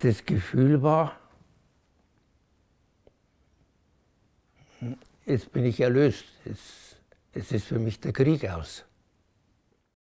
das Gefühl war, jetzt bin ich erlöst, jetzt, jetzt ist für mich der Krieg aus.